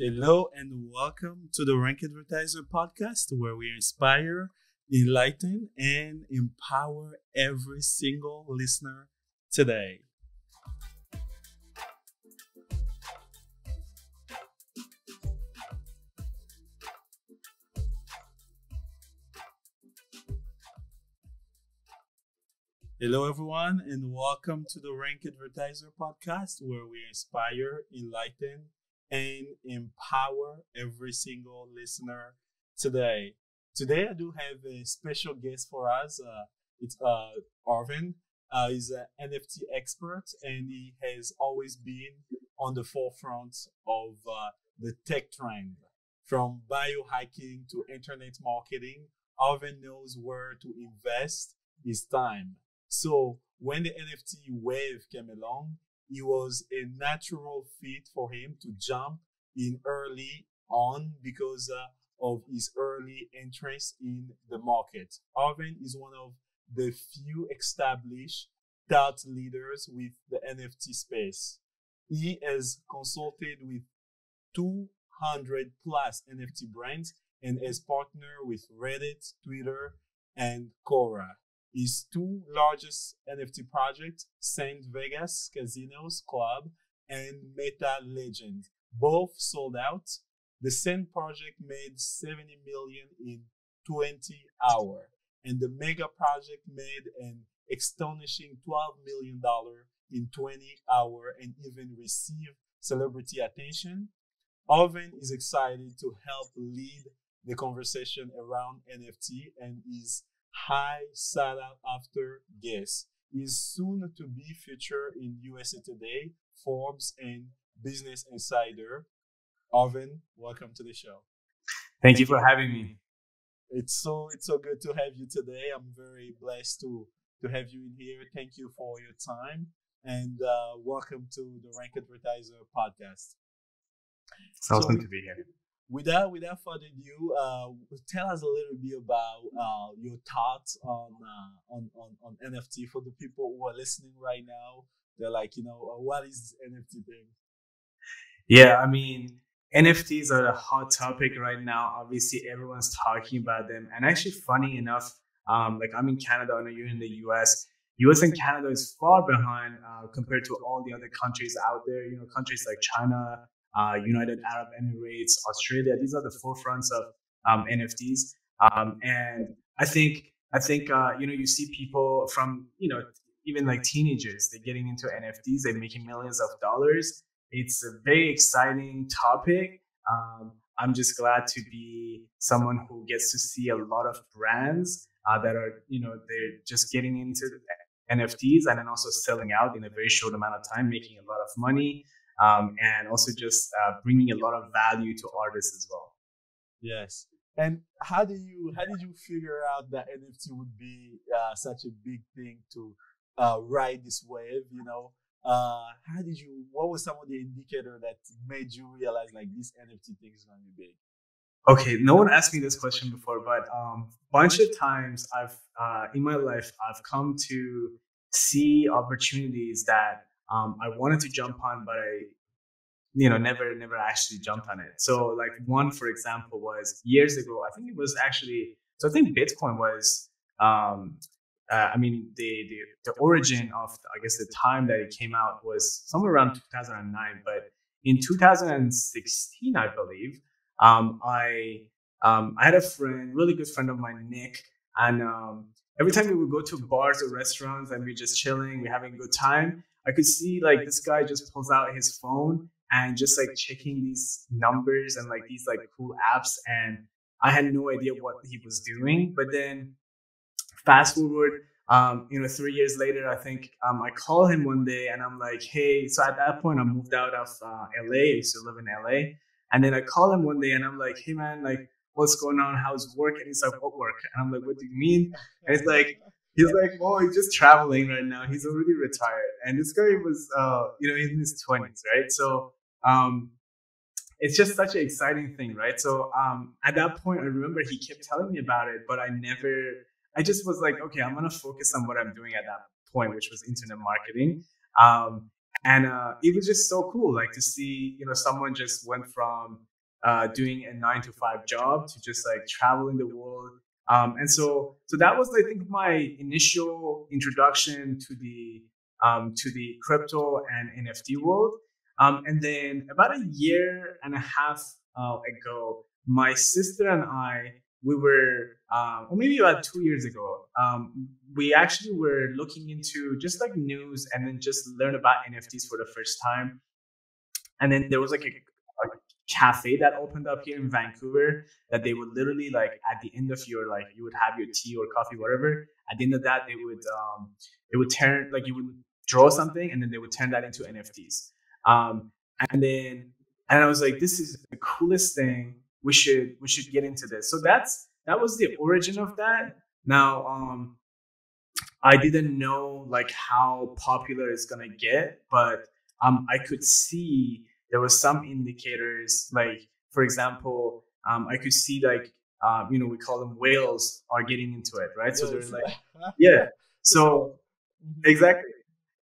Hello and welcome to the Rank Advertiser podcast, where we inspire, enlighten, and empower every single listener today. Hello, everyone, and welcome to the Rank Advertiser podcast, where we inspire, enlighten, and empower every single listener today. Today, I do have a special guest for us. Uh, it's uh, Arvin. Uh, he's an NFT expert, and he has always been on the forefront of uh, the tech trend. From biohacking to internet marketing, Arvin knows where to invest his time. So when the NFT wave came along, it was a natural fit for him to jump in early on because uh, of his early interest in the market. Arvin is one of the few established thought leaders with the NFT space. He has consulted with 200 plus NFT brands and has partnered with Reddit, Twitter, and Quora. His two largest NFT projects, Saint Vegas Casinos Club and Meta Legend, both sold out. The Saint project made 70 million in 20 hours, and the Mega project made an astonishing 12 million dollar in 20 hours and even received celebrity attention. Arvin is excited to help lead the conversation around NFT and is high sought after guest. Is soon to be featured in USA Today, Forbes, and Business Insider. Arvin, welcome to the show. Thank you for having me. It's so it's so good to have you today. I'm very blessed to to have you in here. Thank you for your time and uh, welcome to the Rank Advertiser podcast. It's awesome so, to be here without without further ado, uh, tell us a little bit about uh, your thoughts on, uh, on on on NFT for the people who are listening right now. They're like, you know, uh, what is NFT thing? Yeah, I mean, NFTs are a hot topic right now. Obviously, everyone's talking about them, and actually, funny enough, um, like I'm in Canada, and you're in the US. US and Canada is far behind uh, compared to all the other countries out there. You know, countries like China, uh, United Arab Emirates, Australia. These are the forefronts of um, NFTs. Um, and I think I think uh, you know you see people from you know even like teenagers they're getting into NFTs. They're making millions of dollars. It's a very exciting topic. Um, I'm just glad to be someone who gets to see a lot of brands uh, that are you know they're just getting into NFTs and then also selling out in a very short amount of time, making a lot of money um, and also just uh, bringing a lot of value to artists as well. Yes. And how did you how did you figure out that NFT would be uh, such a big thing to uh, ride this wave? You know, uh, how did you? What was some of the indicator that made you realize like this NFT thing is going to be big? Okay, no one asked me this question before, but um, bunch of times I've uh, in my life I've come to see opportunities that um, I wanted to jump on, but I, you know, never, never actually jumped on it. So like one, for example, was years ago. I think it was actually. So I think Bitcoin was. Um, uh, I mean, the, the the origin of I guess the time that it came out was somewhere around 2009. But in 2016, I believe, um, I um, I had a friend, really good friend of mine, Nick, and um, every time we would go to bars or restaurants and we're just chilling, we're having a good time, I could see like this guy just pulls out his phone and just like checking these numbers and like these like cool apps and I had no idea what he was doing. But then fast forward, um, you know, three years later, I think um, I call him one day and I'm like, hey, so at that point I moved out of uh, LA. I used to live in LA. And then I call him one day and I'm like, hey man, like, what's going on? How's work? And he's like, what work? And I'm like, what do you mean? And he's like, he's like, oh, he's just traveling right now. He's already retired. And this guy was, uh, you know, in his 20s, right? So um, it's just such an exciting thing, right? So um, at that point, I remember he kept telling me about it, but I never, I just was like, okay, I'm to focus on what I'm doing at that point, which was internet marketing. Um, and uh, it was just so cool, like to see you know someone just went from uh, doing a nine to five job to just like traveling the world. Um, and so, so that was, I think, my initial introduction to the um, to the crypto and NFT world. Um, and then about a year and a half uh, ago, my sister and I, we were, um, or maybe about two years ago, um, we actually were looking into just like news and then just learn about NFTs for the first time. And then there was like a, a cafe that opened up here in Vancouver that they would literally like at the end of your like you would have your tea or coffee whatever at the end of that they would um it would turn like you would draw something and then they would turn that into NFTs um and then and I was like this is the coolest thing. We should we should get into this. So that's that was the origin of that. Now um I didn't know like how popular it's gonna get but um I could see there were some indicators like for example um, i could see like um, you know we call them whales are getting into it right? So they're like yeah. so mm-hmm. exactly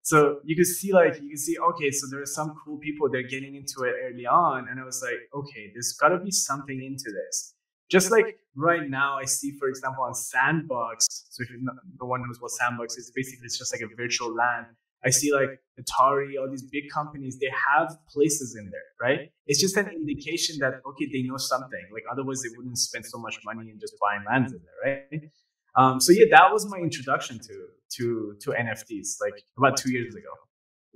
so you could see like you can see okay so there are some cool people they're getting into it early on and i was like okay there's got to be something into this just like right now i see for example on sandbox so if you're not the one knows what sandbox is basically it's just like a virtual land I see like Atari, all these big companies, they have places in there, right? It's just an indication that okay, they know something. Like otherwise, they wouldn't spend so much money in just buying lands in there, right? Um, so yeah, that was my introduction to to to NFTs, like about two years ago.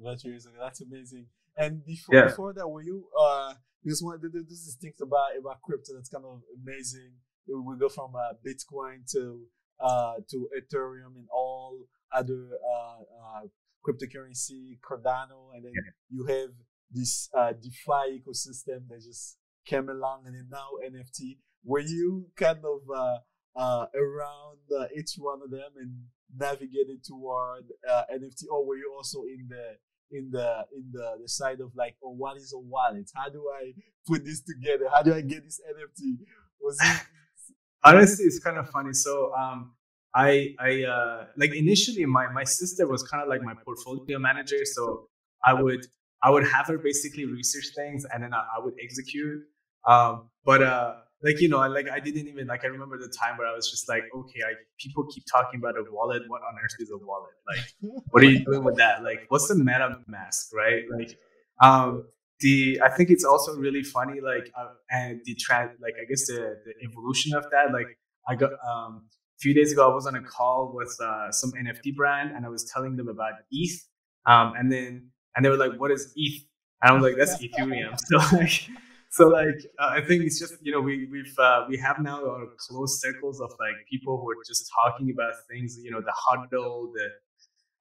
About two years ago, that's amazing. And before yeah. before that, were you uh because one there's this things about about crypto that's kind of amazing. We go from uh, Bitcoin to uh to Ethereum and all other uh, uh cryptocurrency, Cardano, and then yeah. you have this uh, DeFi ecosystem that just came along, and then now NFT. Were you kind of uh, uh, around uh, each one of them and navigated toward uh, NFT, or were you also in the in the in the, the side of like, oh, what is a wallet? How do I put this together? How do I get this NFT? Was it honestly it's kind of funny so um I I uh, like initially my my sister was kind of like my portfolio manager, so I would I would have her basically research things and then I, I would execute. Um, but uh, like you know, like I didn't even like I remember the time where I was just like, okay, I people keep talking about a wallet. What on earth is a wallet? Like, what are you doing with that? Like, what's the MetaMask, right? Like, um, the I think it's also really funny, like, uh, and the trend, like I guess the the evolution of that, like I got um a few days ago, I was on a call with uh, some NFT brand, and I was telling them about ETH, um, and then and they were like, "What is ETH?" And I was like, "That's Ethereum." So like, so like, uh, I think it's just you know we we've uh, we have now our close circles of like people who are just talking about things, you know, the HODL the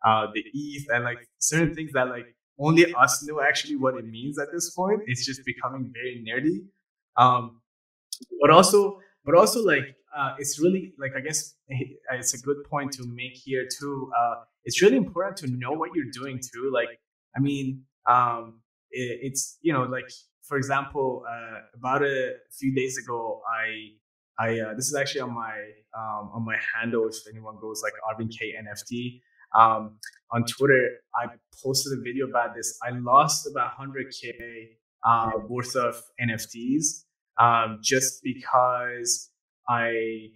uh, the ETH, and like certain things that like only us know actually what it means at this point. It's just becoming very nerdy. Um, but also, but also like uh, it's really like I guess it's a good point to make here too. Uh, it's really important to know what you're doing too. Like, I mean, um, it, it's you know like for example, uh, about a few days ago, I I uh, this is actually on my um, on my handle. If anyone goes like Arvin K NFT um, on Twitter, I posted a video about this. I lost about 100k uh, worth of NFTs um, just because I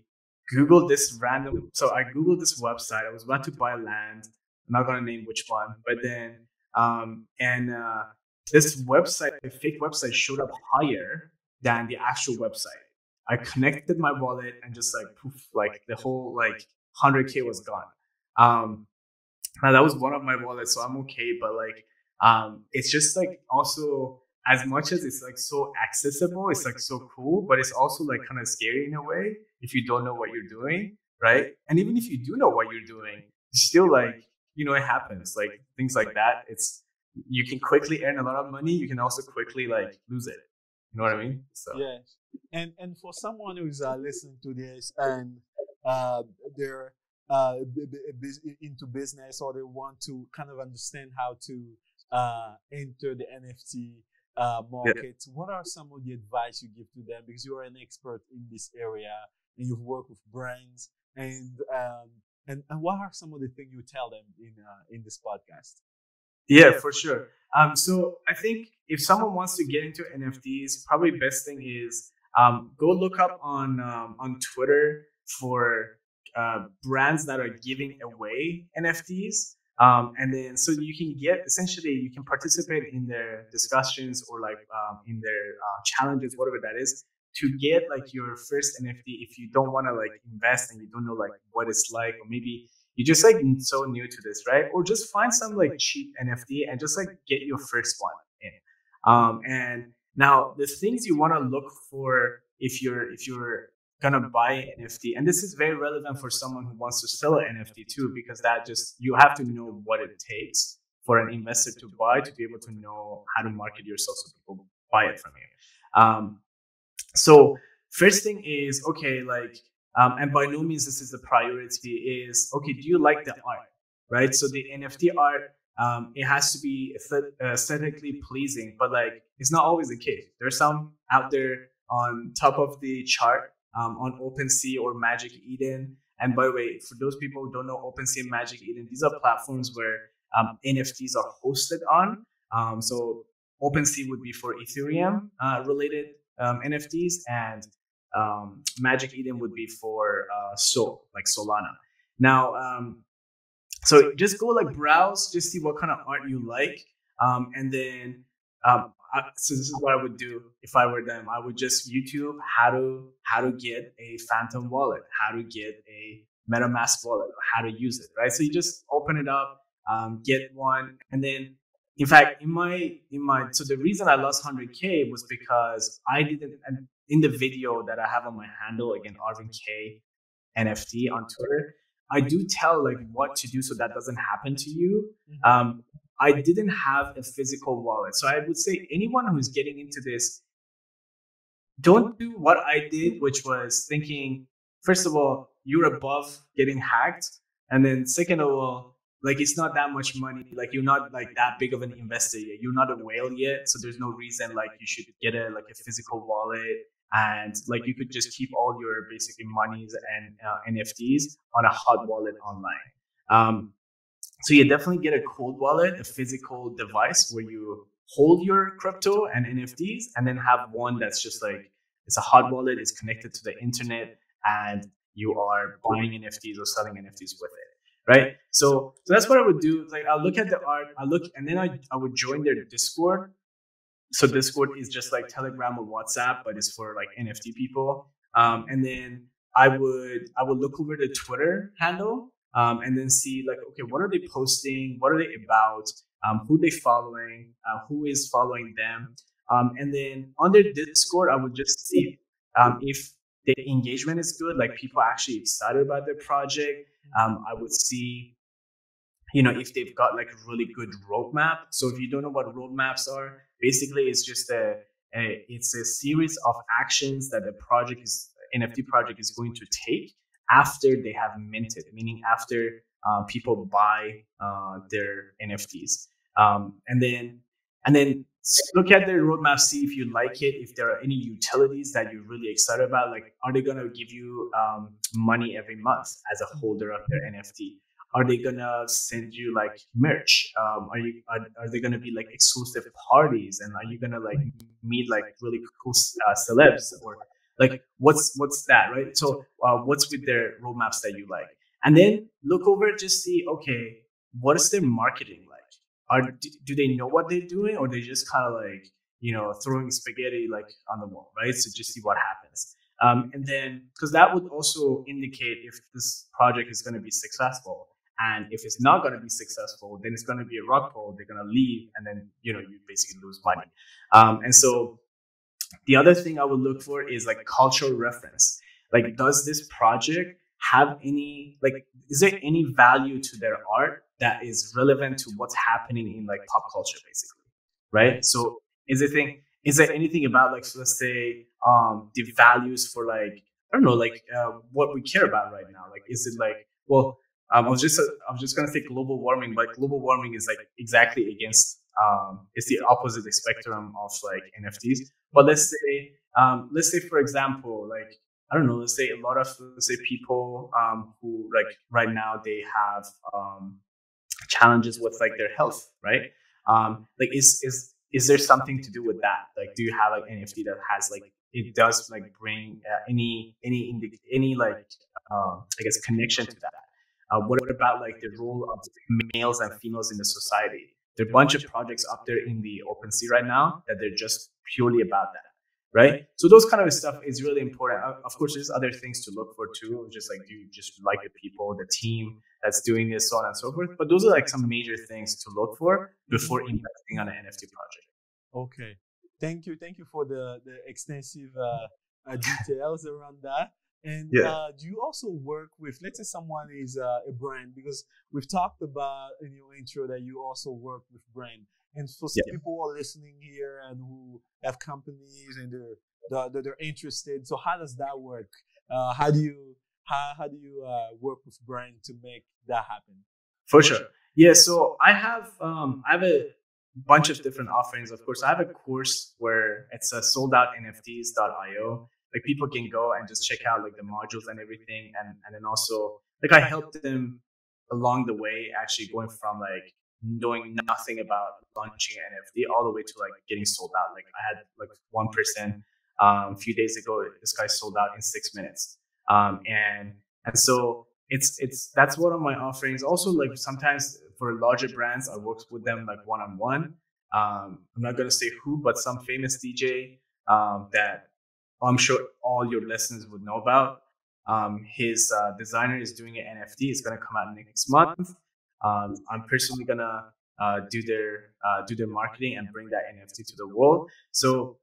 Googled this random. So I Googled this website. I was about to buy land. I'm not gonna name which one, but then um, and uh, this website, a fake website, showed up higher than the actual website. I connected my wallet and just like poof, like the whole like 100k was gone. Um, now that was one of my wallets, so I'm okay. But like, um, it's just like also as much as it's like so accessible, it's like so cool, but it's also like kind of scary in a way if you don't know what you're doing, right? And even if you do know what you're doing, still like, you know, it happens. Like things like that. It's you can quickly earn a lot of money. You can also quickly like lose it. You know what I mean? So yeah. And and for someone who's uh, listening to this and uh, they're uh, into business or they want to kind of understand how to uh, enter the NFT uh, market, yeah. what are some of the advice you give to them? Because you are an expert in this area and you've worked with brands, and um, and and what are some of the things you tell them in uh, in this podcast? Yeah, for sure. Um, so I think if someone wants to get into NFTs, probably best thing is um, go look up on um, on Twitter for uh, brands that are giving away NFTs. Um, and then so you can get essentially you can participate in their discussions or like um, in their uh, challenges whatever that is to get like your first nft if you don't want to like invest and you don't know like what it's like or maybe you just like so new to this right or just find some like cheap nft and just like get your first one in um, and now the things you want to look for if you're if you're gonna buy NFT. And this is very relevant for someone who wants to sell an NFT too, because that just you have to know what it takes for an investor to buy to be able to know how to market yourself so people buy it from you. Um, so first thing is okay, like, um, and by no means this is the priority. Is okay. Do you like the art, right? So the NFT art. Um, it has to be aesthetically pleasing, but like it's not always the case. There's some out there on top of the chart um, on OpenSea or Magic Eden. And by the way, for those people who don't know OpenSea and Magic Eden, these are platforms where um, NFTs are hosted on. Um, so OpenSea would be for Ethereum uh, related um, NFTs, and um, Magic Eden would be for uh, Sol, like Solana. Now, um, so just go like browse, just see what kind of art you like, and then um, I, so this is what I would do if I were them. I would just YouTube how to how to get a Phantom wallet, how to get a MetaMask wallet, how to use it, right? So you just open it up, um, get one, and then in fact in my in my so the reason I lost 100k was because I didn't and in the video that I have on my handle again Arvin K NFT on Twitter. I do tell like what to do so that doesn't happen to you. Mm-hmm. Um, I didn't have a physical wallet. So I would say anyone who's getting into this, don't do what I did, which was thinking, first of all, you're above getting hacked. And then second of all, like it's not that much money. Like you're not like that big of an investor yet. You're not a whale yet. So there's no reason like you should get a like a physical wallet and like you could just keep all your basically monies and uh, NFTs on a hot wallet online. Um, so you definitely get a cold wallet, a physical device where you hold your crypto and NFTs, and then have one that's just like it's a hot wallet, it's connected to the internet, and you are buying NFTs or selling NFTs with it, right? So, so that's what I would do. Like I'll look at the art, I look, and then I, I would join their Discord. So Discord is just like Telegram or WhatsApp, but it's for like NFT people. Um, and then I would I would look over the Twitter handle um, and then see like, okay, what are they posting? What are they about? Um, who they following? Uh, who is following them? Um, and then on their Discord, I would just see um, if the engagement is good, like people are actually excited about their project. Um, I would see, you know, if they've got like a really good roadmap. So if you don't know what roadmaps are, basically it's just a, a it's a series of actions that the project is NFT project is going to take after they have minted, meaning after uh, people buy uh, their NFTs. Um, and then and then look at their roadmap, see if you like it, if there are any utilities that you're really excited about. Like, are they gonna give you um, money every month as a holder of their NFT? Are they gonna send you like merch? Um, are you are, are they gonna be like exclusive parties? And are you gonna like meet like really cool uh, celebs or like what's what's that, right? So uh, what's with their roadmaps that you like, and then look over just see okay, what is their marketing like? Are do they know what they're doing, or they just kind of like you know throwing spaghetti like on the wall, right? So just see what happens. Um, and then because that would also indicate if this project is going to be successful and if it's not going to be successful then it's going to be a rug pull they're going to leave and then you know you basically lose money um, and so the other thing I would look for is like cultural reference. Like, does this project have any like is there any value to their art that is relevant to what's happening in like pop culture basically right so is it thing is there anything about like so let's say um the values for like i don't know like uh, what we care about right now like is it like well um, i was just uh, i was just gonna say global warming but global warming is like exactly against um, it's the opposite spectrum of like NFTs. But let's say, um, let's say for example, like I don't know, let's say a lot of let's say people um, who like right now they have um, challenges with like their health, right? Um, like is is is there something to do with that? Like, do you have like NFT that has like it does like bring uh, any any any like uh, I guess connection to that? Uh, what about like the role of males and females in the society? There are a bunch of projects up there in the OpenSea right now that they're just purely about that right? So those kind of stuff is really important. Of course, there's other things to look for too, just like do you just like the people, the team that's doing this, so on and so forth. But those are like some major things to look for before investing on an NFT project. Okay, thank you, thank you for the the extensive uh, uh, details around that. And yeah. uh, do you also work with, let's say someone is uh, a brand, because we've talked about in your intro that you also work with brand. And for some yeah. people who are listening here and who have companies and they're they're, they're interested, so how does that work? Uh, how do you how, how do you uh, work with brand to make that happen? For sure. Yeah. So I have um, I have a bunch of different offerings. Of course, I have a course where it's a sold out NFTs.io. Like people can go and just check out like the modules and everything, and and then also like I helped them along the way, actually going from like knowing nothing about launching NFT all the way to like getting sold out. Like I had like one person um, a few days ago, this guy sold out in six minutes. Um, and and so it's it's that's one of my offerings. Also, like sometimes for larger brands, I work with them like one on one. I'm not gonna say who, but some famous DJ um, that I'm sure all your listeners would know about. Um, his uh, designer is doing an NFT. It's gonna come out next month. Um, I'm personally gonna uh, do their uh, do their marketing and bring that NFT to the world. So,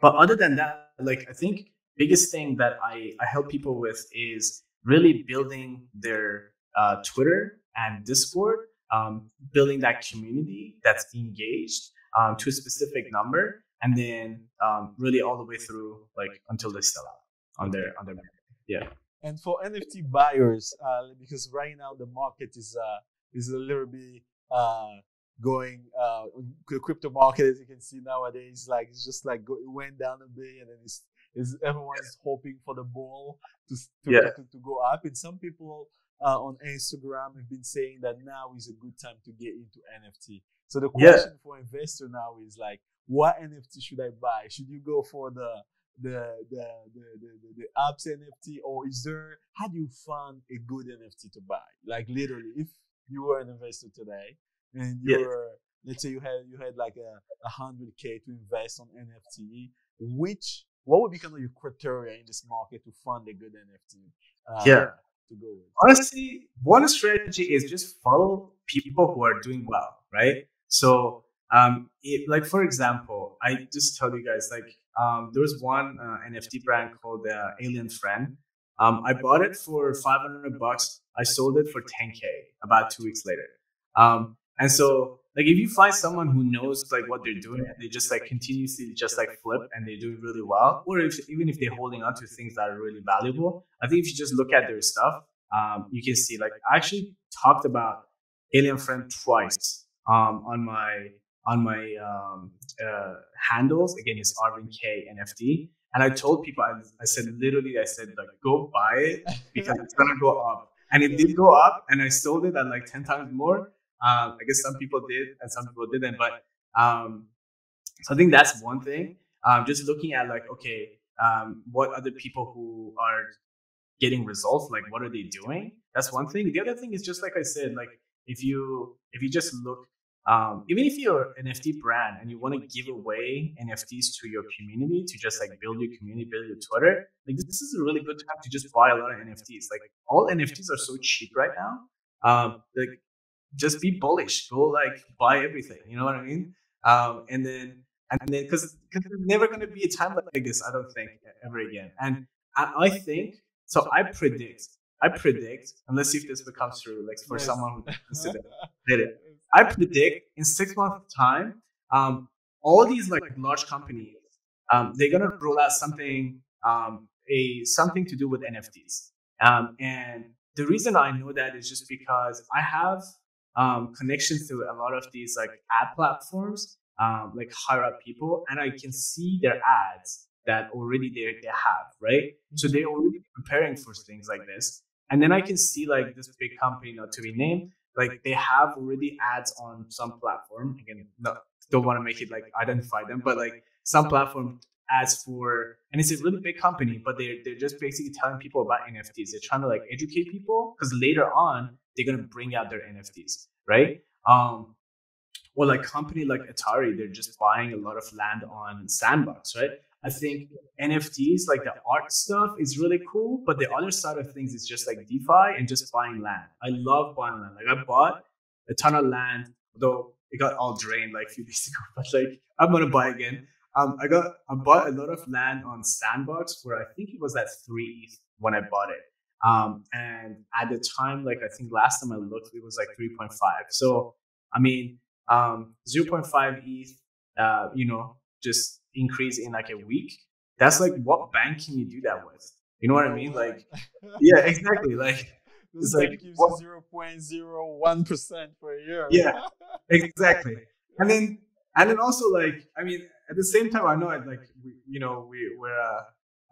but other than that, like I think biggest thing that I I help people with is really building their uh, Twitter and Discord, um, building that community that's engaged um, to a specific number, and then um, really all the way through like until they sell out on their on their yeah. And for NFT buyers, uh, because right now the market is uh, is a little bit uh, going uh, the crypto market as you can see nowadays like it's just like go, it went down a bit and then it's, it's everyone's hoping for the ball to to, yeah. to, to go up and some people uh, on Instagram have been saying that now is a good time to get into NFT. So the question yeah. for investor now is like, what NFT should I buy? Should you go for the the the the the, the apps NFT or is there how do you find a good NFT to buy? Like literally, if you were an investor today and you yeah. were let's say you had you had like a, a hundred K to invest on NFT, which what would be kind of your criteria in this market to fund a good NFT? Uh, yeah. To go with? Honestly, one strategy is just follow people who are doing well, right? So, um, it, like for example, I just tell you guys like um, there was one uh, NFT brand called uh, Alien Friend. Um, I bought it for 500 bucks. I sold it for 10k about two weeks later. Um, and so, like, if you find someone who knows like what they're doing they just like continuously just like flip and they do really well, or if, even if they're holding on to things that are really valuable, I think if you just look at their stuff, um, you can see like I actually talked about Alien Friend twice um, on my on my um, uh, handles. Again, it's Arvin K NFT. And I told people, I, I said literally, I said like, go buy it because it's gonna go up. And it did go up, and I sold it at like ten times more. Um, I guess some people did, and some people didn't. But um, so I think that's one thing. Um, just looking at like, okay, um, what other people who are getting results, like what are they doing? That's one thing. The other thing is just like I said, like if you if you just look um, even if you're an NFT brand and you want to give away NFTs to your community to just like build your community, build your Twitter, like this is a really good time to just buy a lot of NFTs. Like all NFTs are so cheap right now. Um, like just be bullish, go like buy everything. You know what I mean? Um, and then and then because because there's never going to be a time like this, I don't think ever again. And I, I think so. I predict. I predict, and let's see if this becomes true. Like for someone who consider it I predict in six months' time, um, all these like large companies, um, they're gonna roll out something, um, a something to do with NFTs. Um, and the reason I know that is just because I have um, connections to a lot of these like ad platforms, um, like hire up people, and I can see their ads that already they they have, right? So they're already preparing for things like this. And then I can see like this big company, not to be named, like they have already ads on some platform. Again, no, don't want to make it like identify them, but like some platform ads for, and it's a really big company, but they're they're just basically telling people about NFTs. They're trying to like educate people because later on they're gonna bring out their NFTs, right? Um, or like company like Atari, they're just buying a lot of land on Sandbox, right? I think NFTs, like the art stuff, is really cool. But the other side of things is just like DeFi and just buying land. I love buying land. Like I bought a ton of land, though it got all drained like a few days ago. But like I'm gonna buy again. Um, I got I bought a lot of land on Sandbox where I think it was at three ETH when I bought it. Um, and at the time, like I think last time I looked, it was like 3.5. So I mean, um, 0.5 ETH, uh, you know, just increase in like a week. That's like what bank can you do that with? You know what I mean? Like, yeah, exactly. Like, it's like zero point zero one percent per year. Yeah, exactly. And then, and then also like, I mean, at the same time, I know like we, you know, we we're uh,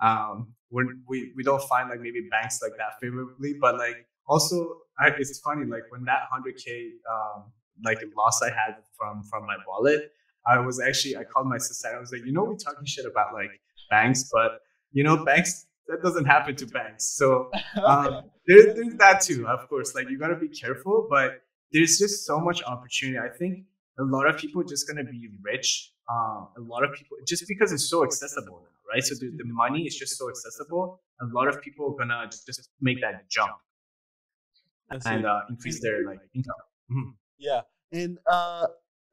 um, we're, we we don't find like maybe banks like that favorably, but like also, I, it's funny like when that hundred k um like loss I had from from my wallet, I was actually I called my sister. I was like, you know, we're talking shit about like banks, but you know, banks that doesn't happen to banks. So um, there, there's that too, of course. Like you gotta be careful, but there's just so much opportunity. I think a lot of people just gonna be rich. Um, a lot of people just because it's so accessible now, right? So the, the money is just so accessible. A lot of people are gonna just make that jump and uh, increase their like income. Mm-hmm. Yeah, and uh,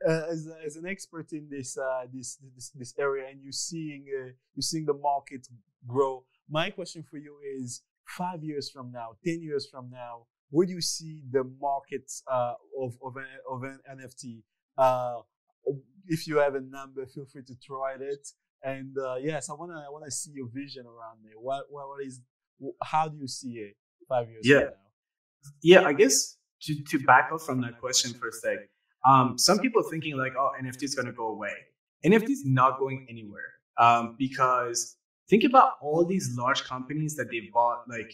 uh, as, as an expert in this uh, this, this this area and you're seeing uh, you're seeing the market grow my question for you is five years from now ten years from now where do you see the markets uh, of of an, of an nft uh, if you have a number feel free to throw at it. And uh, yes i want to i want to see your vision around it. What, what what is how do you see it five years yeah. yeah i guess to, to back up from that question for a sec um, some people thinking like, oh, NFT is going to go away. NFT is not going anywhere um, because think about all these large companies that they bought like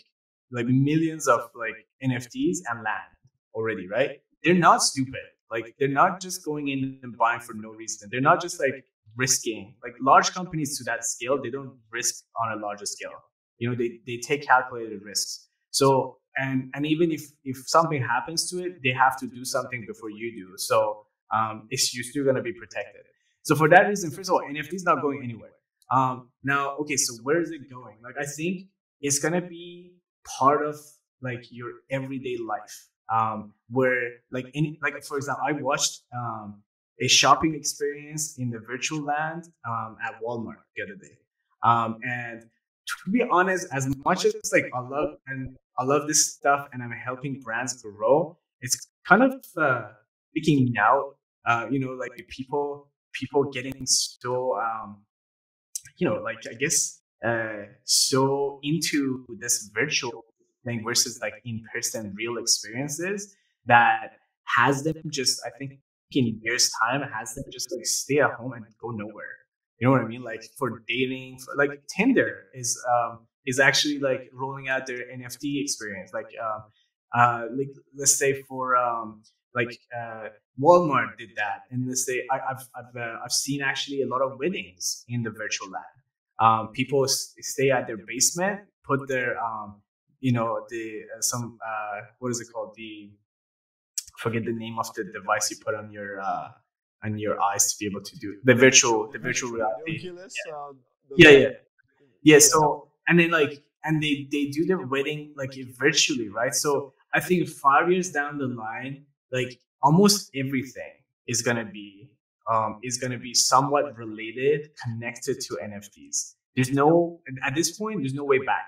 like millions of like NFTs and land already, right? They're not stupid. Like they're not just going in and buying for no reason. They're not just like risking. Like large companies to that scale, they don't risk on a larger scale. You know, they they take calculated risks. So and and even if if something happens to it they have to do something before you do. So um, it's you're still going to be protected. So for that reason first of all nft is not going anywhere. Um, now okay so where is it going? Like i think it's going to be part of like your everyday life. Um, where like any like for example i watched um, a shopping experience in the virtual land um, at walmart the other day. Um, and to be honest as much as like i love and I love this stuff and I'm helping brands grow. It's kind of uh, speaking out, uh, you know, like people people getting so um, you know, like I guess uh, so into this virtual thing versus like in person real experiences that has them just I think in years time has them just like stay at home and go nowhere. You know what I mean? Like for dating, for, like Tinder is um, is actually like rolling out their NFT experience. Like, uh, uh, like let's say for um, like uh, Walmart did that, and let's say I, have I've uh, I've seen actually a lot of weddings in the virtual lab. Um, people stay at their basement, put their um, you know the uh, some uh, what is it called the forget the name of the device you put on your uh, on your eyes to be able to do the virtual the virtual reality. yeah. yeah, yeah, yeah. So and then like and they they do their wedding like virtually right? so i think five years down the line like almost everything is gonna be um is gonna be somewhat related connected to nfts there's no at this point there's no way back.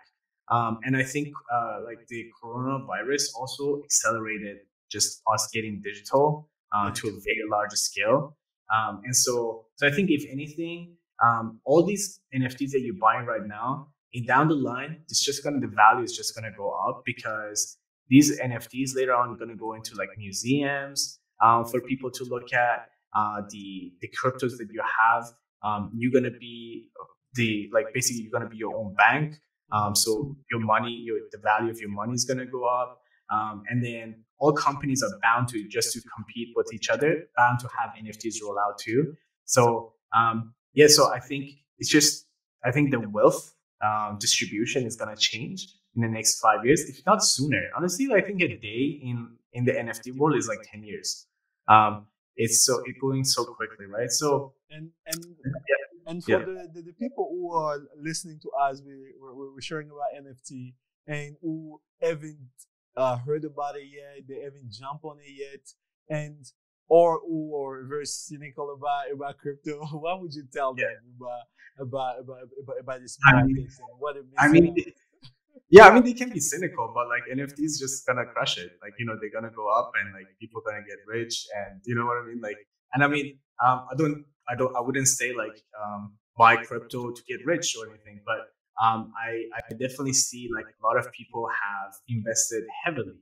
Um and i think uh like the coronavirus also accelerated just us getting digital uh, to a very larger scale. Um and so so i think if anything um all these nfts that you're buying right now and down the line, it's just gonna the value is just gonna go up because these NFTs later on are gonna go into like museums um, for people to look at. Uh, the the cryptos that you have, um, you're gonna be the like basically you're gonna be your own bank. Um, so your money, your the value of your money is gonna go up. Um, and then all companies are bound to just to compete with each other, bound to have NFTs roll out too. So um, yeah, so I think it's just I think the wealth um, distribution is gonna change in the next five years, if not sooner. Honestly, I think a day in in the NFT world is like ten years. Um, it's so it's going so quickly, right? So and and yeah. and for yeah. the, the, the people who are listening to us, we we're, we're sharing about NFT and who haven't uh, heard about it yet, they haven't jumped on it yet, and or who are very cynical about about crypto. What would you tell them about about about about, about this market I mean, and what it means? I mean. yeah, I mean they can be cynical, but like NFTs just gonna crush it. Like you know they're gonna go up and like people gonna get rich, and you know what I mean. Like, and I mean um, I don't I don't I wouldn't say like um, buy crypto to get rich or anything, but um, I I definitely see like a lot of people have invested heavily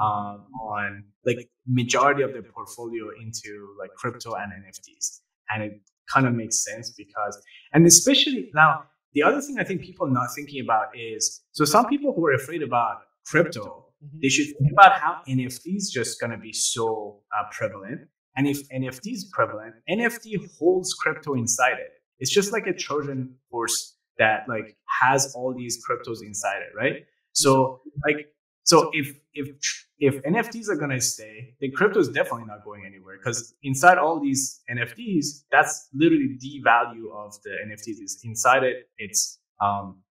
um, on like majority of their portfolio into like crypto and NFTs, and it kind of makes sense because and especially now the other thing I think people are not thinking about is so some people who are afraid about crypto, mm-hmm. they should think about how NFTs just going to be so uh, prevalent. And if NFT is prevalent, NFT holds crypto inside it. It's just like a Trojan horse that like has all these cryptos inside it, right? So like so if if if NFTs are gonna stay, then crypto is definitely not going anywhere because inside all these NFTs, that's literally the value of the NFTs. Is inside it, it's um,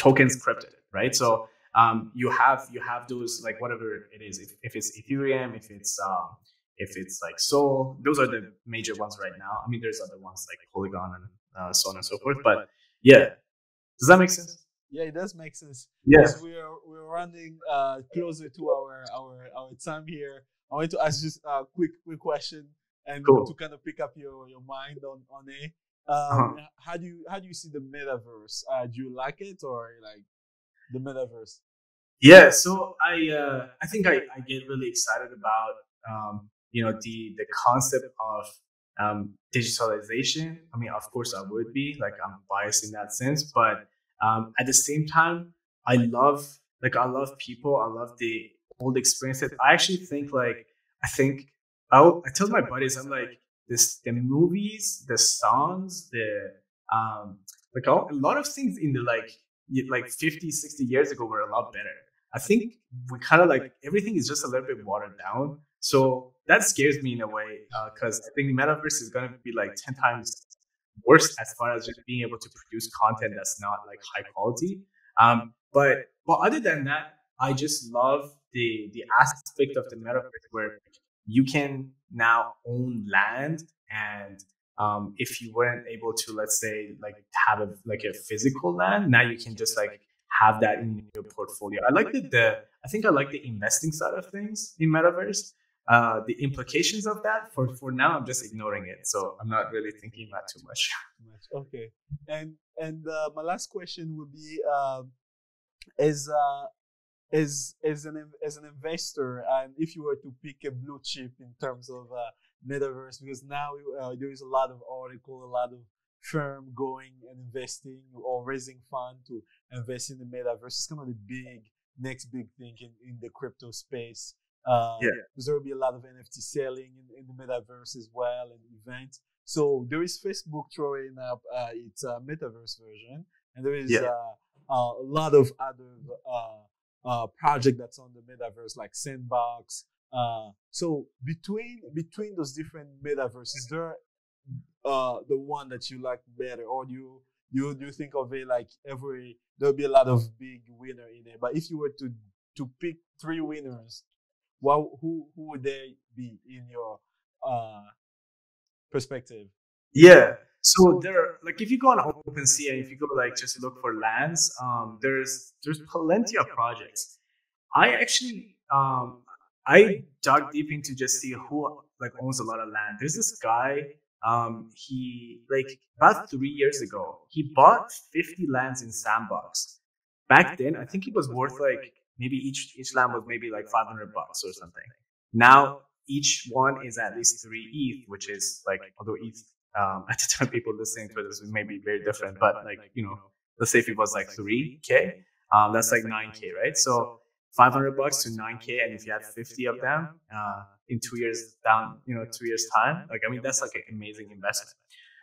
tokens crypted, right? So um, you have you have those like whatever it is. If, if it's Ethereum, if it's um, if it's like Sol, those are the major ones right now. I mean, there's other ones like Polygon and uh, so on and so forth. But yeah, does that make sense? Yeah, it does make sense. Yes, we are we're running uh, closer to our our our time here. I want to ask just a quick quick question and cool. to kind of pick up your your mind on on it. Um, uh-huh. How do you how do you see the metaverse? Uh, do you like it or like the metaverse? Yeah, so I uh, I think I, I get really excited about um, you know the the concept of um, digitalization. I mean, of course, I would be like I'm biased in that sense, but um, at the same time, I love like I love people. I love the old experiences. I actually think like I think I I tell my buddies I'm like this the movies, the songs, the um like all, a lot of things in the like like 50, 60 years ago were a lot better. I think we kind of like everything is just a little bit watered down. So that scares me in a way because uh, I think the metaverse is going to be like 10 times worse as far as just being able to produce content that's not like high quality. Um, but but other than that, I just love the the aspect of the metaverse. where you can now own land and um, if you weren't able to let's say like have a like a physical land now you can just like have that in your portfolio. I like the, the i think i like the investing side of things in metaverse uh, the implications of that for for now i'm just ignoring it. So i'm not really thinking about too much. Okay. And and uh, my last question would be um, as uh, as as an as an investor and if you were to pick a blue chip in terms of uh, metaverse because now uh, there is a lot of article a lot of firm going and investing or raising fund to invest in the metaverse. It's kind of the big next big thing in, in the crypto space uh, yeah. Because there will be a lot of NFT selling in, in the metaverse as well and events. So there is Facebook throwing up uh, its uh, metaverse version, and there is yeah. uh, a lot of other uh, uh, project that's on the metaverse like Sandbox. Uh, so between between those different metaverses, there uh, the one that you like better, or you you you think of it like every there'll be a lot of big winner in it? But if you were to to pick three winners what who who would they be in your uh perspective? Yeah. So there, like, if you go on OpenSea and if you go like just look for lands, um, there's there's plenty of projects. I actually um, I dug deep into just see who like owns a lot of land. There's this guy. Um, he like about three years ago, he bought 50 lands in Sandbox. Back then, I think it was worth like maybe each each lamb was maybe like 500 bucks or something. Now each one is at least three ETH, which is like although ETH um, at the time people listening to this may be very different, but like you know, let's say if it was like three k, um, that's like nine k, right? So 500 bucks to 9k and if you had 50 of them uh, in two years down you know two years time like i mean that's like an amazing investment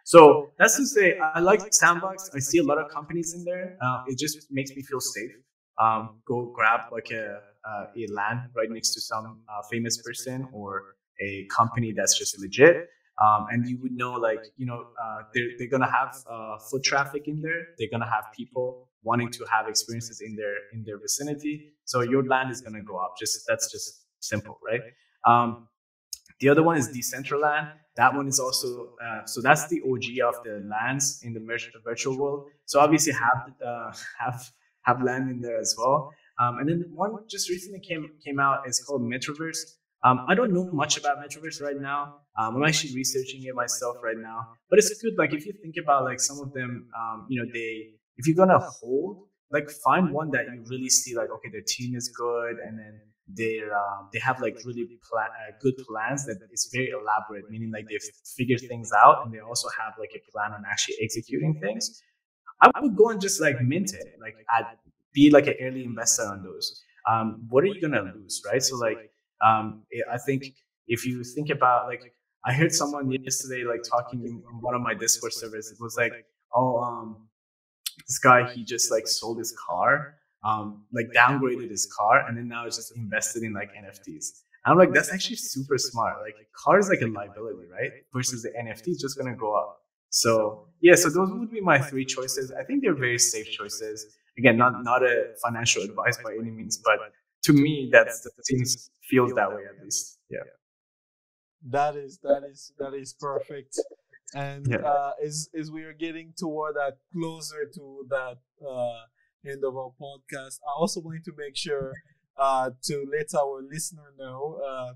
so that's to say i like sandbox i see a lot of companies in there uh, it just makes me feel safe um, go grab like a, uh, a land right next to some uh, famous person or a company that's just legit um, and you would know like you know uh, they're, they're gonna have uh, foot traffic in there. They're gonna have people wanting to have experiences in their in their vicinity. So your land is gonna go up. Just that's just simple right? Um, the other one is decentraland. That one is also uh, so that's the og of the lands in the virtual world. So obviously have uh, have have land in there as well um, and then one just recently came came out is called Metroverse. um, I don't know much about Metroverse right now. Um, I'm actually researching it myself right now, but it's good. Like if you think about like some of them, um, you know, they if you're gonna hold, like find one that you really see like okay, their team is good, and then they're um, they have like really pla- uh, good plans that is very elaborate, meaning like they've figured things out, and they also have like a plan on actually executing things. I would go and just like mint it, like add, be like an early investor on those. Um, what are you gonna lose, right? So like um, I think if you think about like, I heard someone yesterday like talking in one of my Discord servers. It was like, oh, um, this guy he just like sold his car, um, like downgraded his car, and then now it's just invested in like NFTs. And I'm like, that's actually super smart. Like, car is like a liability, right? Versus the NFT is just gonna go up. So yeah, so those would be my three choices. I think they're very safe choices. Again, not not a financial advice by any means, but to me, that's the seems feels that way at least. Yeah. That is that is that is perfect. And yeah. uh, as as we are getting toward that closer to that uh, end of our podcast, I also wanted to make sure uh, to let our listener know uh,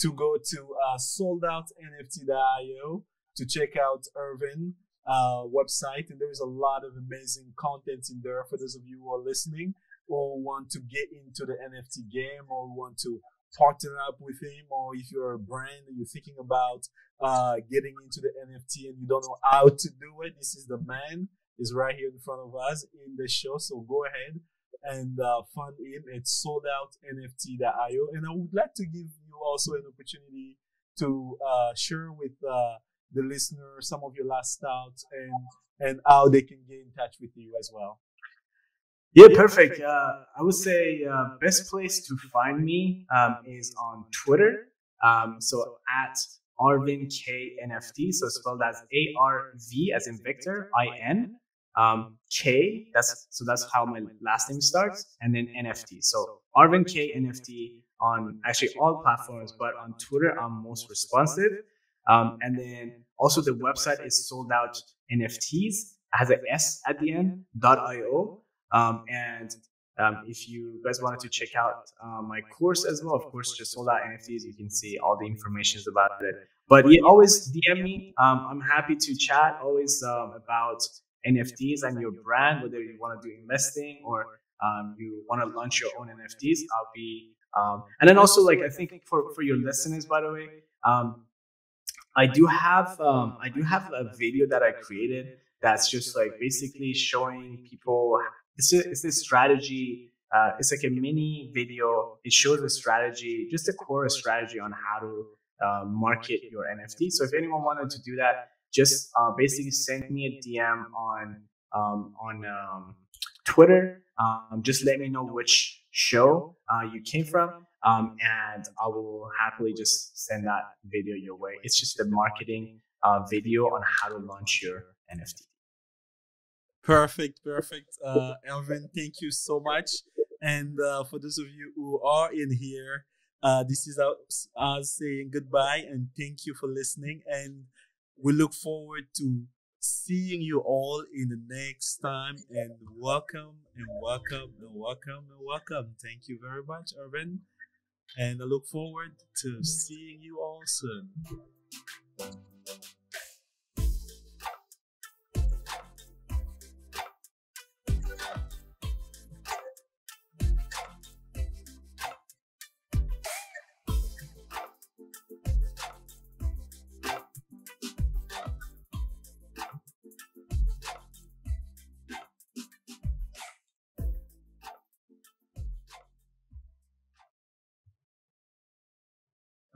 to go to uh, soldoutnft.io to check out Arvin uh, website, and there is a lot of amazing content in there for those of you who are listening or want to get into the NFT game or want to partner up with him or if you're a brand and you're thinking about uh, getting into the NFT and you don't know how to do it, this is the man is right here in front of us in the show. So go ahead and uh, fund him at soldoutnft.io. And I would like to give you also an opportunity to uh, share with uh, the listener some of your last thoughts and and how they can get in touch with you as well. Yeah, perfect. Uh, I would say uh, best place to find me um, is on Twitter. Um, so at Arvin K NFT, so spelled as A R V as in Victor, I N um, K. That's so that's how my last name starts, and then NFT. So Arvin K NFT on actually all platforms, but on Twitter I'm most responsive. Um, and then also the website is sold out NFTs has an S at the end io. Um, and um, if you guys wanted to check out uh, my course as well, of course, just sold out NFTs. You can see all the information about it. But yeah, always DM me. Um, I'm happy to chat always um, about NFTs and your brand, whether you want to do investing or um, you want to launch your own NFTs. I'll be, um, and then also like I think for for your listeners, by the way, I do have I do have a video that I created that's just like basically showing people it's a, it's this strategy. Uh, it's like a mini video. It shows a strategy, just a core strategy on how to uh, market your NFT. So if anyone wanted to do that, just uh, basically send me a DM on um, on um, Twitter. Um, just let me know which show uh, you came from, um, and I will happily just send that video your way. It's just a marketing uh, video on how to launch your NFT. Perfect, perfect. Uh, Elvin, thank you so much. And uh, for those of you who are in here, uh, this is us, us saying goodbye and thank you for listening. And we look forward to seeing you all in the next time. And welcome and welcome and welcome and welcome. Thank you very much, Arvin. And I look forward to seeing you all soon.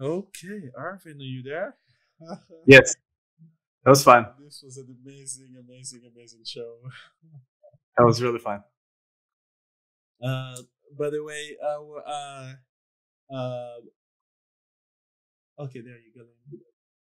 Okay, Arvin, are you there? yes, that was fun. This was an amazing, amazing, amazing show. That was really fun. Uh, by the way, uh, uh, uh, okay, there you go.